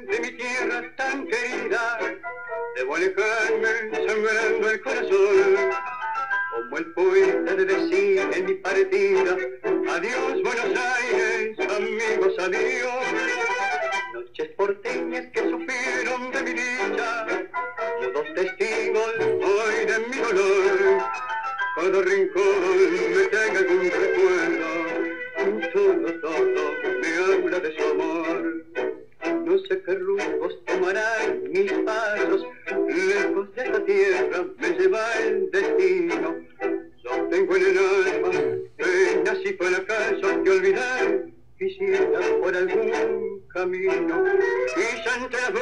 de mi tierra tan querida, debo alejarme sangrando el corazón. Como el poeta de decir en mi partida, adiós Buenos Aires, amigos, adiós. Noches porteñas que supieron de mi dicha, dos testigos hoy de mi dolor. Cada rincón me tenga algún de esta tierra me lleva el destino. Yo tengo en el alma penas y fracasos que olvidar quisiera por algún camino. Y entre las